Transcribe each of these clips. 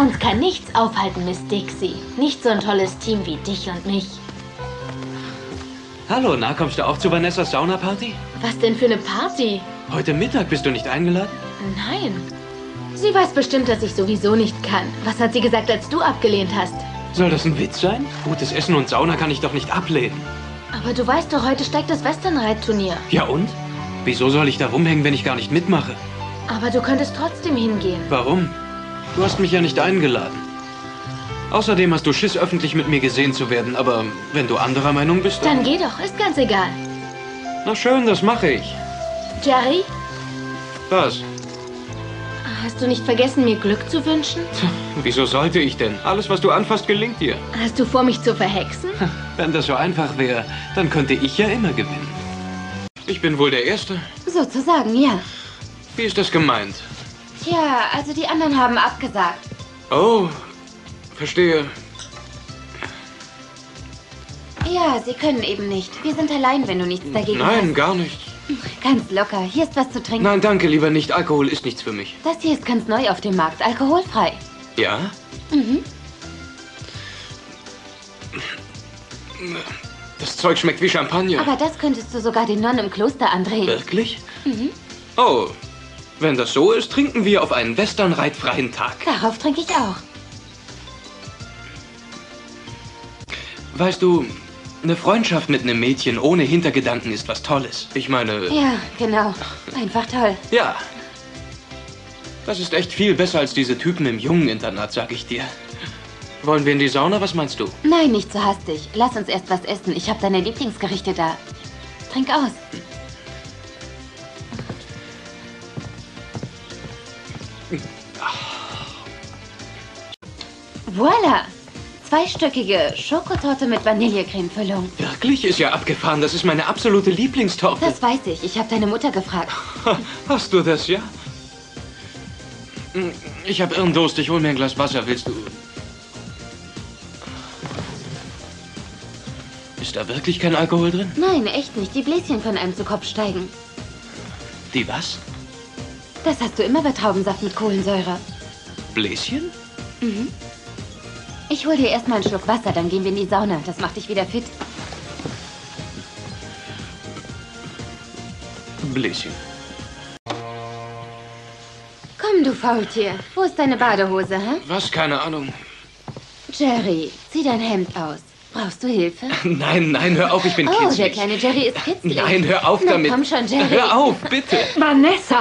Uns kann nichts aufhalten, Miss Dixie. Nicht so ein tolles Team wie dich und mich. Hallo, na, kommst du auch zu Vanessas Saunaparty? Was denn für eine Party? Heute Mittag bist du nicht eingeladen? Nein. Sie weiß bestimmt, dass ich sowieso nicht kann. Was hat sie gesagt, als du abgelehnt hast? Soll das ein Witz sein? Gutes Essen und Sauna kann ich doch nicht ablehnen. Aber du weißt doch, heute steigt das Westernreitturnier. Ja und? Wieso soll ich da rumhängen, wenn ich gar nicht mitmache? Aber du könntest trotzdem hingehen. Warum? Du hast mich ja nicht eingeladen. Außerdem hast du Schiss, öffentlich mit mir gesehen zu werden. Aber wenn du anderer Meinung bist, Dann geh doch, ist ganz egal. Na schön, das mache ich. Jerry, Was? hast du nicht vergessen, mir Glück zu wünschen? Wieso sollte ich denn? Alles, was du anfasst, gelingt dir. Hast du vor, mich zu verhexen? Wenn das so einfach wäre, dann könnte ich ja immer gewinnen. Ich bin wohl der Erste. Sozusagen, ja. Wie ist das gemeint? Tja, also die anderen haben abgesagt. Oh, verstehe. Ja, sie können eben nicht. Wir sind allein, wenn du nichts dagegen Nein, gar nicht. hast. Ganz locker. Hier ist was zu trinken. Nein, danke, lieber nicht. Alkohol ist nichts für mich. Das hier ist ganz neu auf dem Markt. Alkoholfrei. Ja? Mhm. Das Zeug schmeckt wie Champagner. Aber das könntest du sogar den Nonnen im Kloster andrehen. Wirklich? Mhm. Oh, wenn das so ist, trinken wir auf einen westernreitfreien Tag. Darauf trinke ich auch. Weißt du, eine Freundschaft mit einem Mädchen ohne Hintergedanken ist was Tolles. Ich meine, Ja, genau. Einfach toll. ja. Das ist echt viel besser als diese Typen im Jungeninternat, sag ich dir. Wollen wir in die Sauna? Was meinst du? Nein, nicht so hastig. Lass uns erst was essen. Ich habe deine Lieblingsgerichte da. Trink aus. Voila! Zweistöckige Schokotorte mit Vanillecreme-Füllung. Wirklich? Ist ja abgefahren. Das ist meine absolute Lieblingstorte. Das weiß ich. Ich habe deine Mutter gefragt. Hast du das, ja? Hm, Ich habe irren Durst. Ich hol mir ein Glas Wasser. Willst du? Ist da wirklich kein Alkohol drin? Nein, echt nicht. Die Bläschen können einem zu Kopf steigen. Die was? Das hast du immer bei Traubensaft mit Kohlensäure. Bläschen? Mhm. Ich hol dir erstmal einen Schluck Wasser, dann gehen wir in die Sauna. Das macht dich wieder fit. Bläschen. Komm, du Faultier. Wo ist deine Badehose, hä? Was? Keine Ahnung. Jerry, zieh dein Hemd aus. Brauchst du Hilfe? Nein, nein, hör auf. Ich bin oh, der kitzlig. kleine Jerry ist kitzlig. Nein, hör auf Na, damit. komm schon, Jerry. Hör auf, bitte. Vanessa,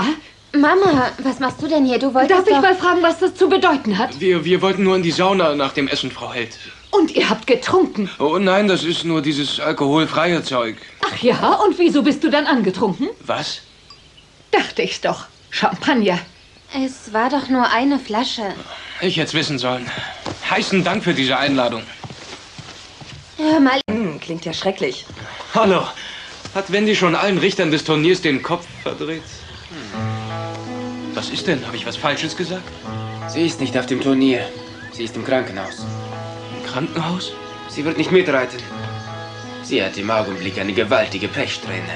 Mama, was machst du denn hier? Du wolltest darf ich doch... mal fragen, was das zu bedeuten hat? Wir, wir wollten nur in die Sauna nach dem Essen, Frau Held. Und ihr habt getrunken. Oh nein, das ist nur dieses alkoholfreie Zeug. Ach ja, und wieso bist du dann angetrunken? Was? Dachte ich's doch. Champagner. Es war doch nur eine Flasche. Ich hätte es wissen sollen. Heißen Dank für diese Einladung. Hör mal, Hm, klingt ja schrecklich. Hallo. Hat Wendy schon allen Richtern des Turniers den Kopf verdreht? Was ist denn? Habe ich was Falsches gesagt? Sie ist nicht auf dem Turnier. Sie ist im Krankenhaus. Im Krankenhaus? Sie wird nicht mitreiten. Sie hat im Augenblick eine gewaltige Pechsträhne.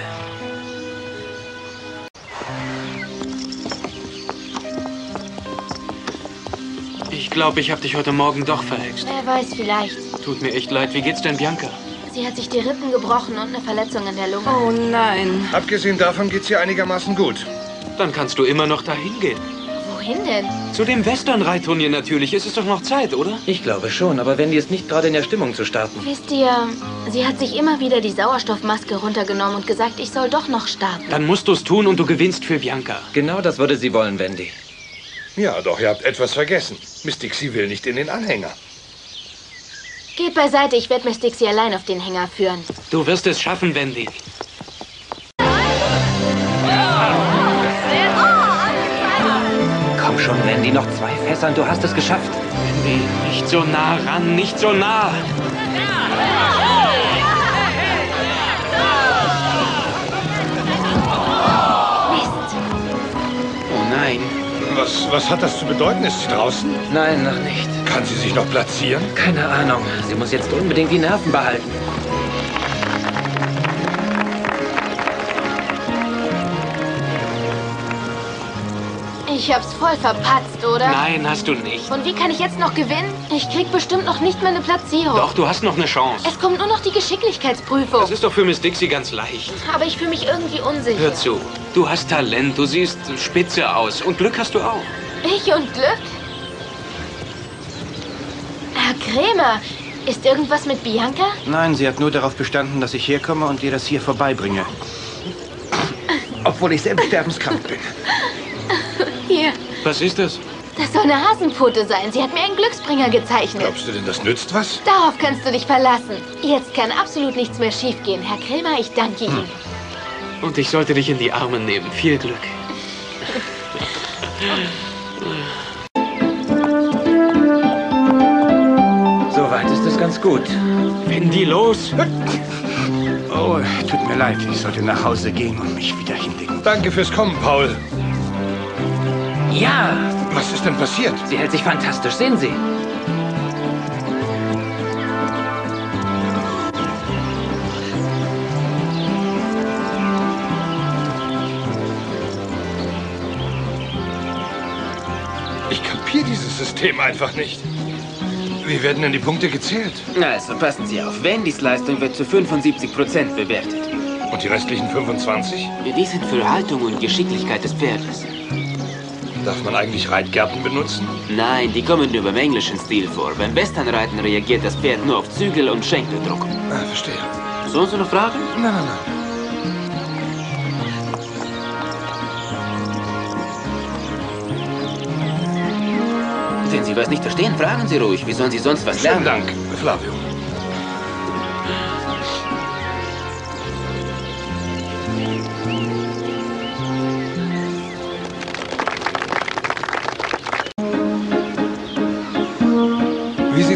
Ich glaube, ich habe dich heute Morgen doch verhext. wer weiß vielleicht. Tut mir echt leid. Wie geht's denn Bianca? Sie hat sich die Rippen gebrochen und eine Verletzung in der Lunge. Oh nein. Abgesehen davon geht's ihr einigermaßen gut. Dann kannst du immer noch dahin gehen. Wohin denn? Zu dem Western-Reitturnier natürlich. Es ist doch noch Zeit, oder? Ich glaube schon, aber Wendy ist nicht gerade in der Stimmung zu starten. Wisst ihr, sie hat sich immer wieder die Sauerstoffmaske runtergenommen und gesagt, ich soll doch noch starten. Dann musst du es tun und du gewinnst für Bianca. Genau das würde sie wollen, Wendy. Ja, doch ihr habt etwas vergessen. Miss Dixie will nicht in den Anhänger. Geht beiseite, ich werde Miss Dixie allein auf den Hänger führen. Du wirst es schaffen, Wendy. Schon, Wendy, noch zwei Fässern, du hast es geschafft. Wendy, nicht so nah ran, nicht so nah. Mist. Oh nein. Was, was hat das zu bedeuten? Ist sie draußen? Nein, noch nicht. Kann sie sich noch platzieren? Keine Ahnung. Sie muss jetzt unbedingt die Nerven behalten. Ich hab's voll verpatzt, oder? Nein, hast du nicht. Und wie kann ich jetzt noch gewinnen? Ich krieg bestimmt noch nicht mal eine Platzierung. Doch, du hast noch eine Chance. Es kommt nur noch die Geschicklichkeitsprüfung. Das ist doch für Miss Dixie ganz leicht. Aber ich fühle mich irgendwie unsicher. Hör zu. Du hast Talent, du siehst spitze aus. Und Glück hast du auch. Ich und Glück? Herr Krämer, ist irgendwas mit Bianca? Nein, sie hat nur darauf bestanden, dass ich herkomme und dir das hier vorbeibringe. Obwohl ich selbst sterbenskrank bin. Hier, Was ist das? das soll eine Hasenpfote sein. Sie hat mir einen Glücksbringer gezeichnet. Glaubst du denn, das nützt was? Darauf kannst du dich verlassen. Jetzt kann absolut nichts mehr schiefgehen. Herr Krämer, ich danke Ihnen. Und ich sollte dich in die Arme nehmen. Viel Glück. Soweit ist es ganz gut. Wendy, los! Oh, tut mir leid. Ich sollte nach Hause gehen und mich wieder hinlegen. Danke fürs Kommen, Paul. Ja, Was ist denn passiert? sie hält sich fantastisch. Sehen Sie. Ich kapiere dieses System einfach nicht. Wie werden denn die Punkte gezählt? Also, passen Sie auf. Wendys Leistung wird zu 75 Prozent bewertet. Und die restlichen 25? Die sind für Haltung und Geschicklichkeit des Pferdes. Darf man eigentlich Reitgärten benutzen? Nein, die kommen nur beim englischen Stil vor. Beim Westernreiten reagiert das Pferd nur auf Zügel und Schenkeldruck. Ah, verstehe. Sonst noch Fragen? Nein, nein, nein. Wenn Sie was nicht verstehen, fragen Sie ruhig. Wie sollen Sie sonst was Vielen lernen? Dank, Flavio.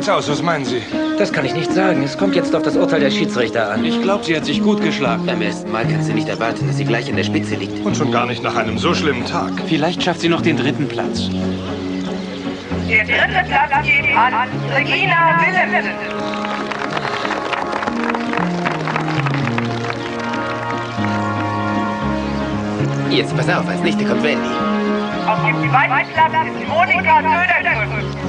Sieht's aus? Was meinen Sie? Das kann ich nicht sagen. Es kommt jetzt auf das Urteil der Schiedsrichter an. Ich glaube, sie hat sich gut geschlagen. Beim ersten Mal kannst du nicht erwarten, dass sie gleich an der Spitze liegt. Und schon gar nicht nach einem so schlimmen Tag. Vielleicht schafft sie noch den dritten Platz. Der dritte Platz geht an Regina Willemsen. Jetzt pass auf, als nächste kommt Wendy. Auf dem zweiten Platz ist Monika Söderström.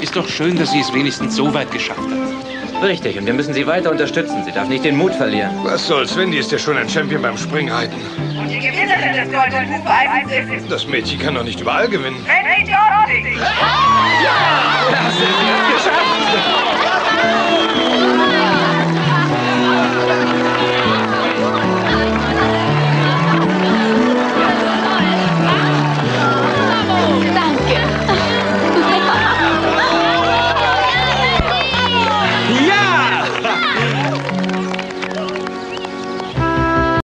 Ist doch schön, dass sie es wenigstens so weit geschafft hat. Richtig, und wir müssen sie weiter unterstützen. Sie darf nicht den Mut verlieren. Was soll's? Wendy ist ja schon ein Champion beim Springreiten. Und die Gewinnerin des deutschen Hufeisens ist Das Mädchen kann doch nicht überall gewinnen. Wendy Dorting. Das ist